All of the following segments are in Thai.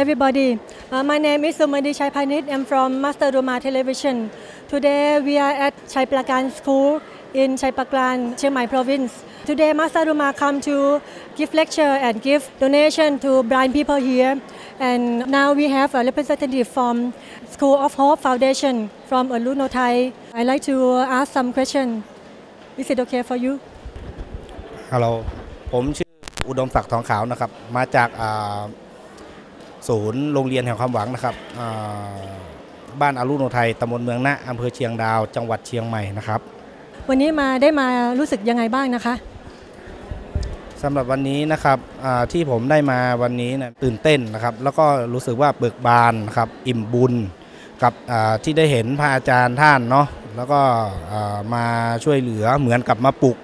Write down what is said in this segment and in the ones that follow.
Everybody, Uh, my name is Sumadi Chaipanit. I'm from Master Doma Television. Today we are at Chai Plakan School in Chai Paklan, Chiang Mai Province. Today Master Doma come to give lecture and give donation to blind people here. And now we have a representative from School of Hope Foundation from Alunotai. I'd like to ask some question. Is it okay for you? ฮัลโหลผมชื่ออุดมศักดิ์ทองขาวนะครับ มาจากอ่า ศูนย์โรงเรียนแห่งความหวังนะครับอ่าบ้านอารุโนไทยตำบลเมืองนะอำเภอเชียงดาว จังหวัดเชียงใหม่นะครับ วันนี้มาได้มารู้สึกยังไงบ้างนะคะสำหรับวันนี้นะครับอ่าที่ผมได้มาวันนี้นะตื่นเต้นนะครับ แล้วก็รู้สึกว่าเบิกบานนะครับอิ่มบุญกับอ่าที่ได้เห็นพระอาจารย์ท่านเนาะแล้วก็อ่ามาช่วยเหลือเหมือนกับมาปลุก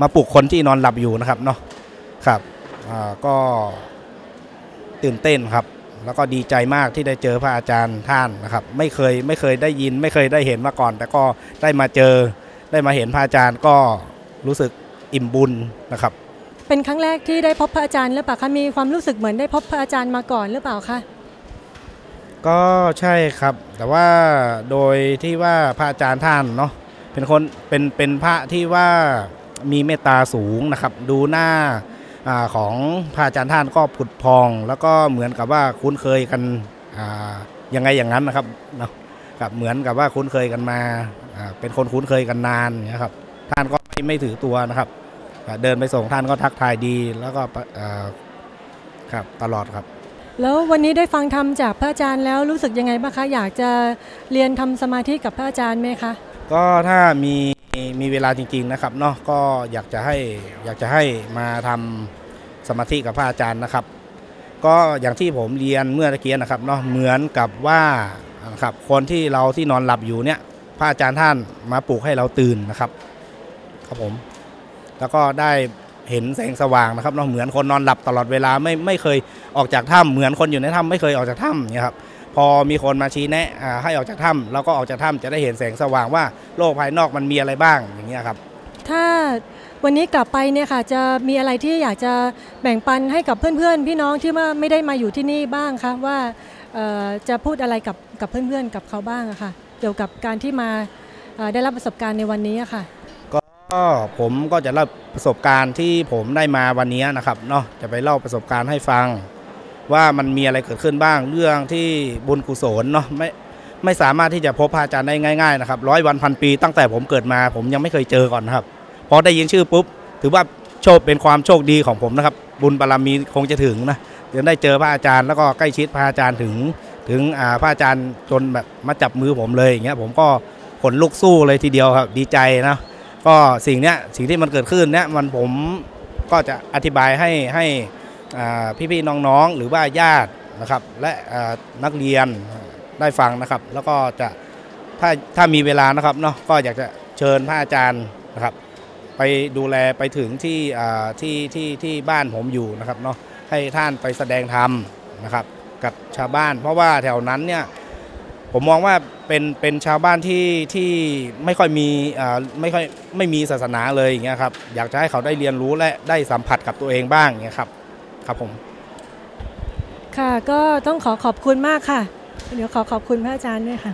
มาปลุกคนที่นอนหลับอยู่นะครับเนาะครับอ่าก็ ตื่นเต้นครับ แล้วก็ดีใจมากที่ได้เจอพระอาจารย์ท่านนะครับ ไม่เคยไม่เคยได้ยิน ไม่เคยได้เห็นมาก่อน แต่ก็ได้มาเจอได้มาเห็นพระอาจารย์ก็รู้สึกอิ่มบุญนะครับ เป็นครั้งแรกที่ได้พบพระอาจารย์หรือเปล่าคะมีความรู้สึกเหมือนได้พบพระอาจารย์มาก่อนหรือเปล่าคะก็ใช่ครับ แต่ว่าโดยที่ว่าพระอาจารย์ท่านเนาะเป็นคนเป็นเป็นพระที่ว่ามีเมตตาสูงนะครับ ดูหน้า อาของพระอาจารย์ท่านก็ผุดพอง แล้วก็เหมือนกับว่าคุ้นเคยกันอ่ายังไงอย่างนั้นนะครับเนาะครับเหมือนกับว่าคุ้นเคยกันมาอ่าเป็นคนคุ้นเคยกันนานอย่างเงี้ยครับ ท่านก็ไม่ไม่ถือตัวนะครับอ่าเดินไปส่งท่านก็ทักทายดีแล้วก็อ่าครับตลอดครับ แล้ววันนี้ได้ฟังธรรมจากพระอาจารย์แล้วรู้สึกยังไงบ้างคะอยากจะเรียนทำสมาธิกับพระอาจารย์ไหมคะก็ถ้ามีมีเวลาจริง ๆนะครับเนาะก็อยากจะให้อยากจะให้มาทำ สมาธิกับพระอาจารย์นะครับ ก็อย่างที่ผมเรียนเมื่อตะเกี้นะครับเนาะเหมือนกับว่านะครับคนที่เราที่นอนหลับอยู่เนี่ยพระอาจารย์ท่านมาปลุกให้เราตื่นนะครับครับผม แล้วก็ได้เห็นแสงสว่างนะครับเนาะเหมือนคนนอนหลับตลอดเวลาไม่ไม่เคยออกจากถ้ำเหมือนคนอยู่ในถ้ำไม่เคยออกจากถ้ำเนี่ยครับพอมีคนมาชี้แนะให้ออกจากถ้ำเราก็ออกจากถ้ำจะได้เห็นแสงสว่างว่าโลกภายนอกมันมีอะไรบ้างอย่างเงี้ยครับ ถ้าวันนี้กลับไปเนี่ยค่ะจะมีอะไรที่อยากจะแบ่งปันให้กับเพื่อนๆ พี่น้องที่ว่าไม่ได้มาอยู่ที่นี่บ้างคะว่าจะพูดอะไรกับกับเพื่อนๆ กับเขาบ้างอะค่ะเกี่ยวกับการที่มาได้รับประสบการณ์ในวันนี้อะค่ะ ก็ผมก็จะเล่าประสบการณ์ที่ผมได้มาวันนี้นะครับเนาะจะไปเล่าประสบการณ์ให้ฟัง ว่ามันมีอะไรเกิดขึ้นบ้างเรื่องที่บุญกุศลเนาะไม่ไม่สามารถที่จะพบพระอาจารย์ได้ง่ายๆนะครับร้อยวันพันปีตั้งแต่ผมเกิดมาผมยังไม่เคยเจอก่อนครับ พอได้ยินชื่อปุ๊บ ถือว่าโชคเป็นความโชคดีของผมนะครับ บุญบารมีคงจะถึงนะเดี๋ยวได้เจอพระอาจารย์แล้วก็ใกล้ชิดพระอาจารย์ถึง ถึงพระอาจารย์จนแบบมาจับมือผมเลยอย่างเงี้ยผมก็ขนลุกสู้เลยทีเดียวครับดีใจนะก็สิ่งเนี้ยสิ่งที่มันเกิดขึ้นเนี้ยมันผมก็จะอธิบายให้ให้อ่พี่ๆน้องๆ หรือว่าญาตินะครับ และนักเรียนได้ฟังนะครับ แล้วก็จะถ้าถ้ามีเวลานะครับเนาะก็อยากจะเชิญพระอาจารย์นะครับ ไปดูแลไปถึงที่ที่ที่ที่บ้านผมอยู่นะครับเนาะให้ท่านไปแสดงธรรมนะครับกับชาวบ้าน เพราะว่าแถวนั้นเนี่ยผมมองว่าเป็นเป็นชาวบ้านที่ที่ไม่ค่อยมีอ่าไม่ค่อยไม่มีศาสนาเลยอย่างเงี้ยครับอยากจะให้เขาได้เรียนรู้และได้สัมผัสกับตัวเองบ้างอย่างเงี้ยครับครับผมค่ะก็ต้องขอขอบคุณมากค่ะ เดี๋ยวขอขอบคุณพระอาจารย์ด้วยค่ะ